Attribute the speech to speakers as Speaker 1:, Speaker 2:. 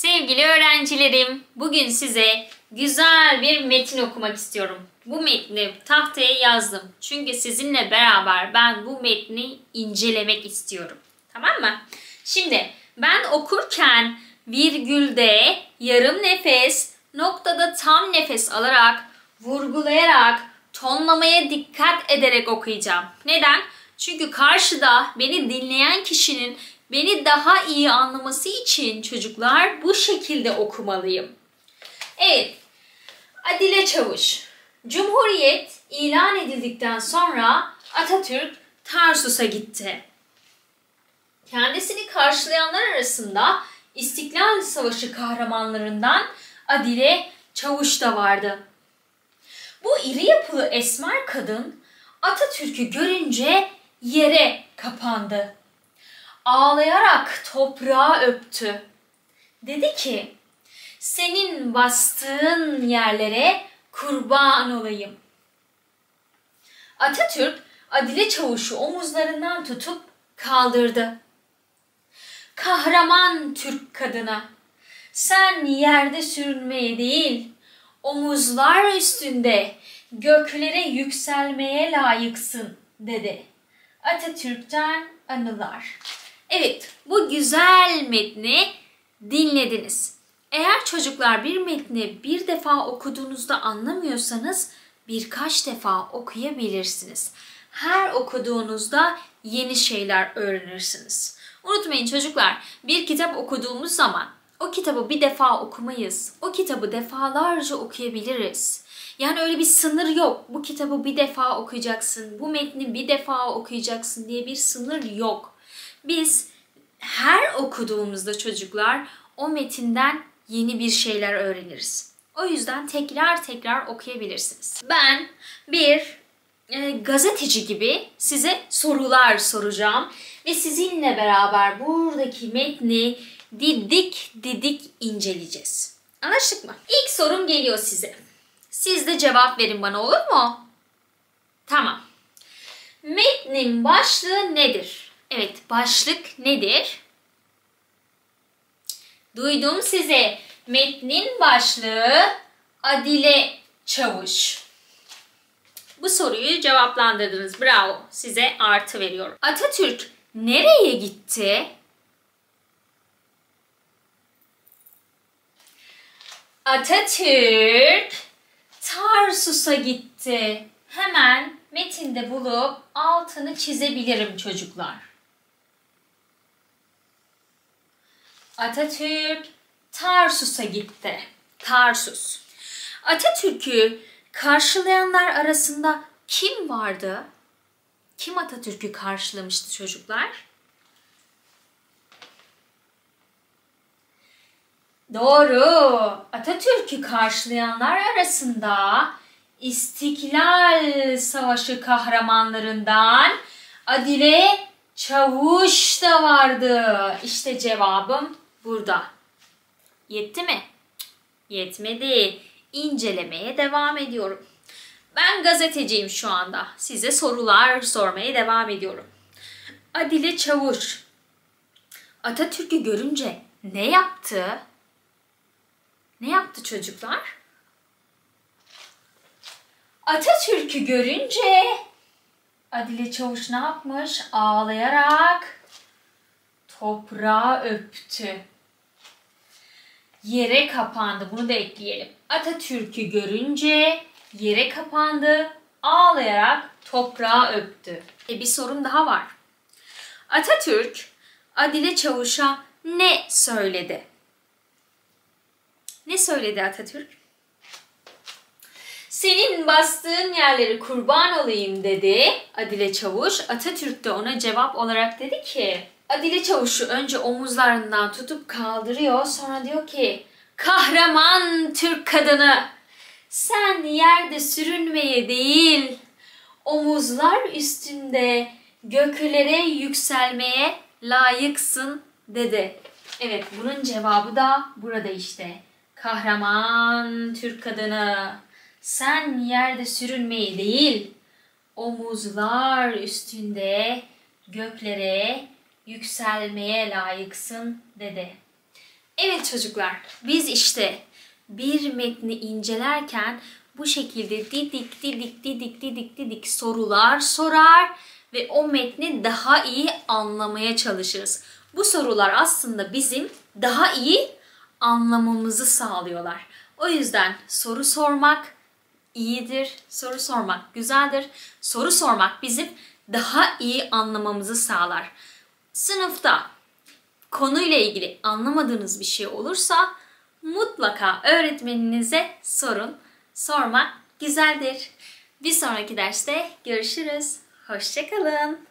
Speaker 1: Sevgili öğrencilerim, bugün size güzel bir metin okumak istiyorum. Bu metni tahtaya yazdım. Çünkü sizinle beraber ben bu metni incelemek istiyorum. Tamam mı? Şimdi ben okurken virgülde yarım nefes, noktada tam nefes alarak, vurgulayarak, tonlamaya dikkat ederek okuyacağım. Neden? Çünkü karşıda beni dinleyen kişinin beni daha iyi anlaması için çocuklar bu şekilde okumalıyım. Evet, Adile Çavuş. Cumhuriyet ilan edildikten sonra Atatürk Tarsus'a gitti. Kendisini karşılayanlar arasında İstiklal Savaşı kahramanlarından Adile Çavuş da vardı. Bu iri yapılı esmer kadın Atatürk'ü görünce yere kapandı. Ağlayarak toprağı öptü. Dedi ki, senin bastığın yerlere kurban olayım. Atatürk Adile Çavuş'u omuzlarından tutup kaldırdı. Kahraman Türk kadına, sen yerde sürünmeye değil, omuzlar üstünde göklere yükselmeye layıksın dedi. Atatürk'ten anılar. Evet, bu güzel metni dinlediniz. Eğer çocuklar bir metni bir defa okuduğunuzda anlamıyorsanız birkaç defa okuyabilirsiniz. Her okuduğunuzda yeni şeyler öğrenirsiniz. Unutmayın çocuklar, bir kitap okuduğumuz zaman o kitabı bir defa okumayız. O kitabı defalarca okuyabiliriz. Yani öyle bir sınır yok. Bu kitabı bir defa okuyacaksın, bu metni bir defa okuyacaksın diye bir sınır yok. Biz her okuduğumuzda çocuklar o metinden yeni bir şeyler öğreniriz. O yüzden tekrar tekrar okuyabilirsiniz. Ben bir e, gazeteci gibi size sorular soracağım ve sizinle beraber buradaki metni didik didik inceleyeceğiz. Anlaştık mı? İlk sorum geliyor size. Siz de cevap verin bana olur mu? Tamam. Metnin başlığı nedir? Evet, başlık nedir? Duydum size. Metnin başlığı Adile Çavuş. Bu soruyu cevaplandırdınız. Bravo. Size artı veriyorum. Atatürk nereye gitti? Atatürk Tarsus'a gitti. Hemen metinde bulup altını çizebilirim çocuklar. Atatürk Tarsus'a gitti. Tarsus. Atatürk'ü karşılayanlar arasında kim vardı? Kim Atatürk'ü karşılamıştı çocuklar? Doğru. Atatürk'ü karşılayanlar arasında İstiklal Savaşı kahramanlarından Adile Çavuş da vardı. İşte cevabım burada. Yetti mi? Yetmedi. İncelemeye devam ediyorum. Ben gazeteciyim şu anda. Size sorular sormaya devam ediyorum. Adile Çavuş Atatürk'ü görünce ne yaptı? Ne yaptı çocuklar? Atatürk'ü görünce Adile Çavuş ne yapmış? Ağlayarak toprağı öptü. Yere kapandı. Bunu da ekleyelim. Atatürk'ü görünce yere kapandı. Ağlayarak toprağı öptü. E bir sorun daha var. Atatürk Adile Çavuş'a ne söyledi? Ne söyledi Atatürk? Senin bastığın yerleri kurban olayım dedi Adile Çavuş. Atatürk de ona cevap olarak dedi ki Adile Çavuş'u önce omuzlarından tutup kaldırıyor. Sonra diyor ki kahraman Türk kadını sen yerde sürünmeye değil omuzlar üstünde göklere yükselmeye layıksın dedi. Evet bunun cevabı da burada işte. Kahraman Türk kadını sen yerde sürünmeyi değil omuzlar üstünde göklere yükselmeye layıksın dedi. Evet çocuklar, biz işte bir metni incelerken bu şekilde didik didik didik didik didik sorular sorar ve o metni daha iyi anlamaya çalışırız. Bu sorular aslında bizim daha iyi anlamamızı sağlıyorlar. O yüzden soru sormak iyidir, soru sormak güzeldir. Soru sormak bizim daha iyi anlamamızı sağlar. Sınıfta konuyla ilgili anlamadığınız bir şey olursa mutlaka öğretmeninize sorun. Sormak güzeldir. Bir sonraki derste görüşürüz. Hoşçakalın.